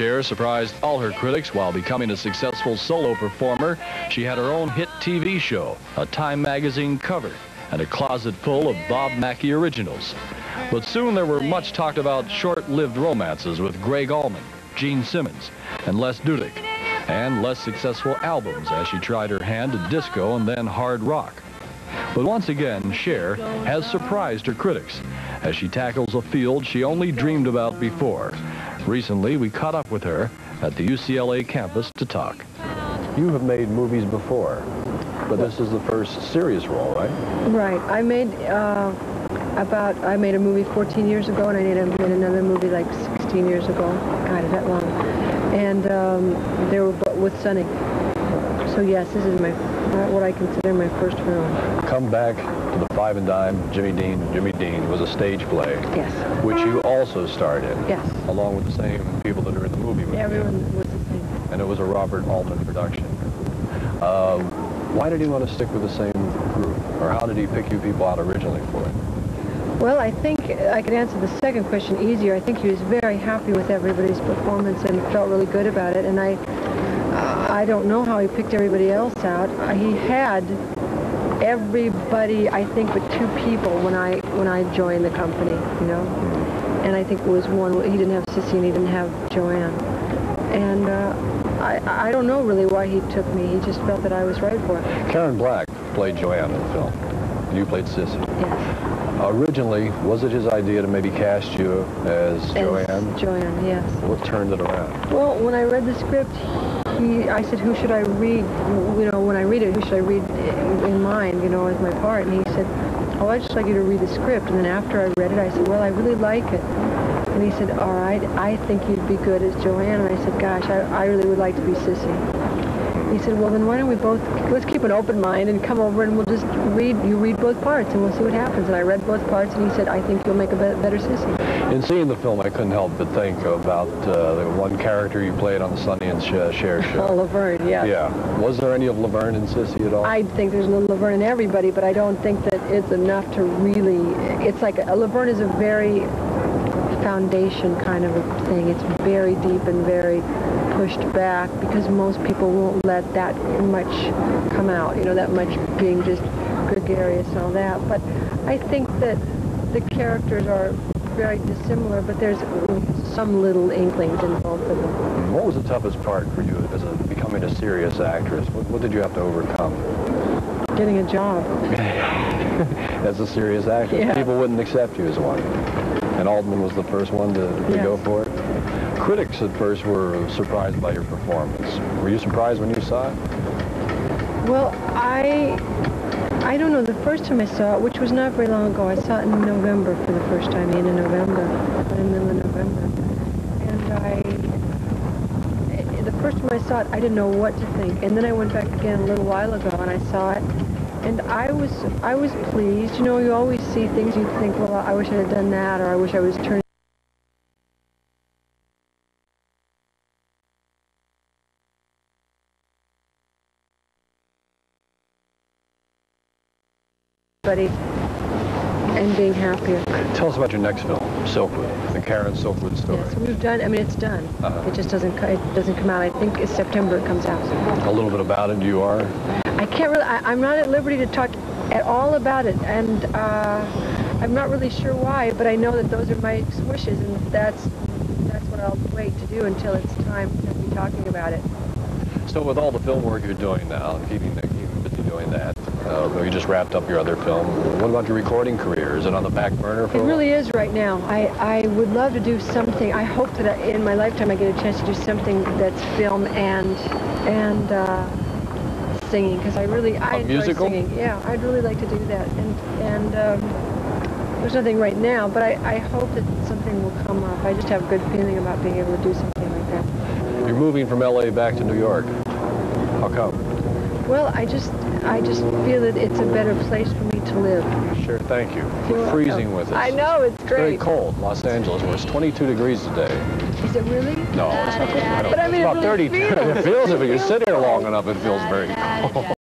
Cher surprised all her critics while becoming a successful solo performer. She had her own hit TV show, a Time magazine cover, and a closet full of Bob Mackie originals. But soon there were much talked about short-lived romances with Gregg Allman, Gene Simmons, and Les Dudek, and less successful albums as she tried her hand at disco and then hard rock. But once again, Cher has surprised her critics as she tackles a field she only dreamed about before. Recently, we caught up with her at the UCLA campus to talk. You have made movies before, but this is the first serious role, right? Right. I made uh, about, I made a movie 14 years ago, and I made, made another movie like 16 years ago. God, is that long? And um, they were with Sonny. So yes, this is my what I consider my first film. Come back to the Five and Dime, Jimmy Dean. Jimmy Dean was a stage play. Yes. Which you also starred in. Yes. Along with the same people that are in the movie with Everyone you. was the same. And it was a Robert Altman production. Uh, why did he want to stick with the same group? Or how did he pick you people out originally for it? Well, I think I could answer the second question easier. I think he was very happy with everybody's performance and felt really good about it. And I, I don't know how he picked everybody else out. He had everybody, I think, but two people when I when I joined the company. You know, and I think it was one. He didn't have Sissy, and he didn't have Joanne. And uh, I, I don't know really why he took me. He just felt that I was right for it. Karen Black played Joanne in the film. You played Sissy. Yes. Originally, was it his idea to maybe cast you as, as Joanne? Joanne, yes. What turned it around? Well, when I read the script, he, I said, who should I read? You know, when I read it, who should I read in mind, you know, as my part? And he said, oh, I'd just like you to read the script. And then after I read it, I said, well, I really like it. And he said, all right, I think you'd be good as Joanne. And I said, gosh, I, I really would like to be Sissy. He said, well, then why don't we both, let's keep an open mind and come over and we'll just read, you read both parts and we'll see what happens. And I read both parts and he said, I think you'll make a be better Sissy. In seeing the film, I couldn't help but think about uh, the one character you played on the Sonny and Cher show. Oh, Laverne, yeah. Yeah. Was there any of Laverne and Sissy at all? I think there's a little Laverne in everybody, but I don't think that it's enough to really, it's like, a, Laverne is a very foundation kind of a thing. It's very deep and very pushed back because most people won't let that much come out, you know, that much being just gregarious and all that. But I think that the characters are very dissimilar, but there's some little inklings in both of them. What was the toughest part for you as a, becoming a serious actress? What, what did you have to overcome? Getting a job. as a serious actress. Yeah. People wouldn't accept you as one. And Altman was the first one to, to yes. go for it? Critics at first were surprised by your performance. Were you surprised when you saw it? Well, I I don't know. The first time I saw it, which was not very long ago, I saw it in November for the first time, in November, in the middle of November. And I, eh, the first time I saw it, I didn't know what to think. And then I went back again a little while ago and I saw it. And I was, I was pleased. You know, you always see things you think, well, I wish I had done that, or I wish I was turning and being happier. Tell us about your next film, Silkwood, the Karen Silkwood story. Yes, we've done. I mean, it's done. Uh -huh. It just doesn't. It doesn't come out. I think it's September it comes out. A little bit about it. You are. I can't really. I, am not at liberty to talk at all about it, and uh, I'm not really sure why. But I know that those are my wishes, and that's that's what I'll wait to do until it's time to be talking about it. So, with all the film work you're doing now, keeping the keeping busy doing that, uh, you just wrapped up your other film. What about your recording career? Is it on the back burner for It really is right now. I, I would love to do something. I hope that in my lifetime I get a chance to do something that's film and and uh, singing because I really I a enjoy musical? singing. Yeah, I'd really like to do that. And and um, there's nothing right now, but I, I hope that something will come up. I just have a good feeling about being able to do something like that. You're moving from L.A. back to New York. How come? Well, I just I just feel that it's a better place for me to live. Sure, thank you. You're We're freezing welcome. with us. I know, it's It's great. very cold. Los Angeles, where it's 22 degrees today. Is it really? No, it's not. But I mean, it's it about really 32. feels- it feels it, but you sit here long enough, it feels very cold.